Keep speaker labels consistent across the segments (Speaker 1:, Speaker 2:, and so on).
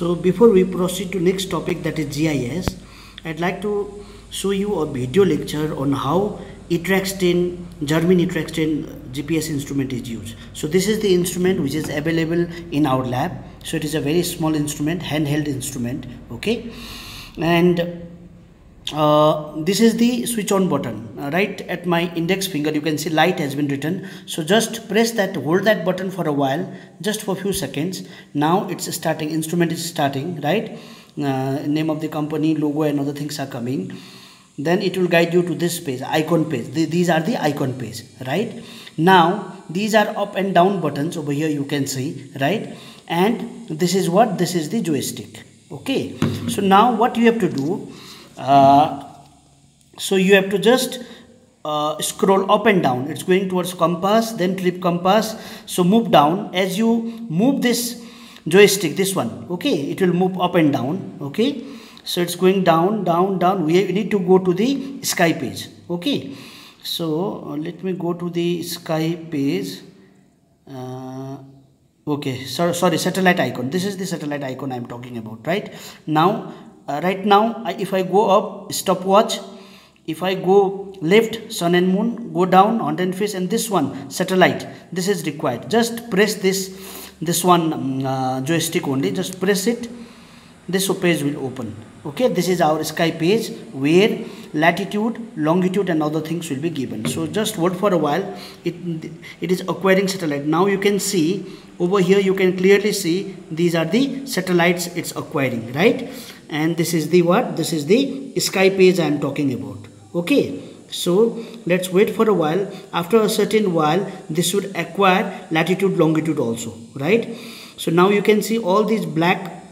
Speaker 1: So before we proceed to next topic that is GIS, I'd like to show you a video lecture on how eTrex 10, Garmin eTrex 10 GPS instrument is used. So this is the instrument which is available in our lab. So it is a very small instrument, handheld instrument, okay? And uh, this is the switch on button uh, right at my index finger. You can see light has been written. So just press that hold that button for a while just for a few seconds. Now it's starting instrument is starting right? Uh, name of the company logo and other things are coming. Then it will guide you to this page icon page. The, these are the icon page right? Now these are up and down buttons over here you can see right? And this is what? This is the joystick okay? So now what you have to do uh, so you have to just uh, scroll up and down. It's going towards compass then trip compass. So move down. As you move this joystick this one okay it will move up and down okay. So it's going down down down. We need to go to the sky page okay. So uh, let me go to the sky page. Uh, okay so, sorry satellite icon. This is the satellite icon i'm talking about right? Now uh, right now if I go up stopwatch. If I go left sun and moon go down on and face and this one satellite. This is required. Just press this this one um, uh, joystick only. Just press it. This page will open. Okay this is our sky page where latitude longitude and other things will be given. So just hold for a while. It it is acquiring satellite. Now you can see over here you can clearly see these are the satellites it's acquiring right and this is the what? This is the sky page i am talking about. Okay. So let's wait for a while. After a certain while this should acquire latitude longitude also right? So now you can see all these black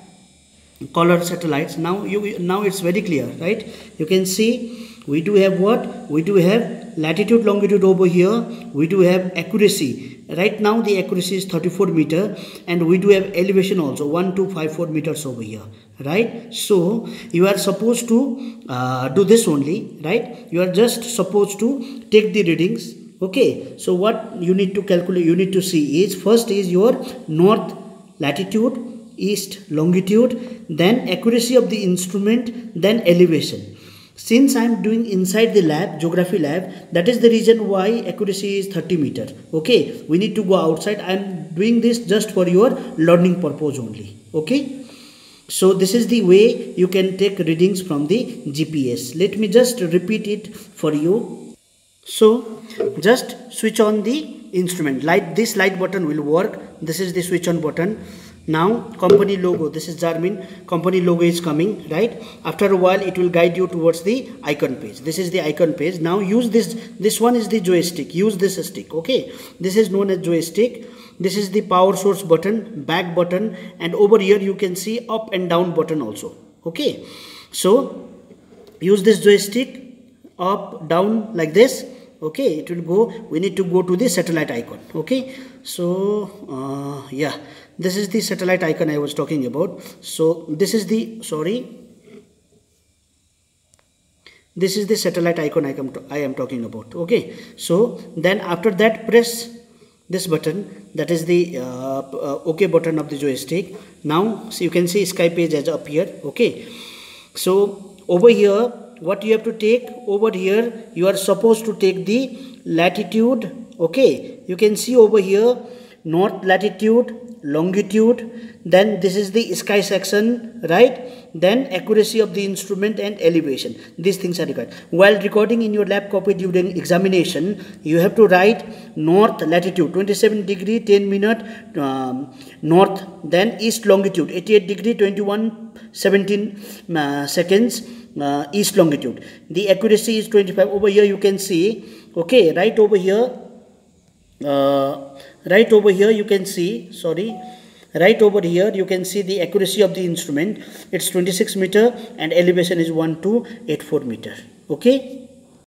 Speaker 1: color satellites. Now you now it's very clear right? You can see we do have what? We do have latitude longitude over here. We do have accuracy. Right now the accuracy is 34 meter and we do have elevation also 1254 meters over here right? So you are supposed to uh, do this only right? You are just supposed to take the readings okay? So what you need to calculate you need to see is first is your north latitude east longitude then accuracy of the instrument then elevation. Since i am doing inside the lab geography lab that is the reason why accuracy is 30 meter okay? We need to go outside. I am doing this just for your learning purpose only okay so this is the way you can take readings from the GPS. Let me just repeat it for you. So just switch on the instrument. Light this light button will work. This is the switch on button. Now company logo. This is Garmin. Company logo is coming right. After a while it will guide you towards the icon page. This is the icon page. Now use this. This one is the joystick. Use this stick. Okay. This is known as joystick this is the power source button back button and over here you can see up and down button also okay so use this joystick up down like this okay it will go we need to go to the satellite icon. Okay so uh, yeah this is the satellite icon i was talking about. So this is the sorry. This is the satellite icon I am, I am talking about. Okay so then after that press this button that is the uh, ok button of the joystick. Now so you can see sky page has appeared. Okay so over here what you have to take over here you are supposed to take the latitude okay? You can see over here north latitude longitude then this is the sky section right? Then accuracy of the instrument and elevation. These things are required. While recording in your lab copy during examination you have to write north latitude 27 degree 10 minute um, north then east longitude 88 degree 21 17 uh, seconds uh, east longitude. The accuracy is 25 over here you can see okay right over here uh, right over here you can see sorry right over here you can see the accuracy of the instrument. It's 26 meter and elevation is 1284 meter okay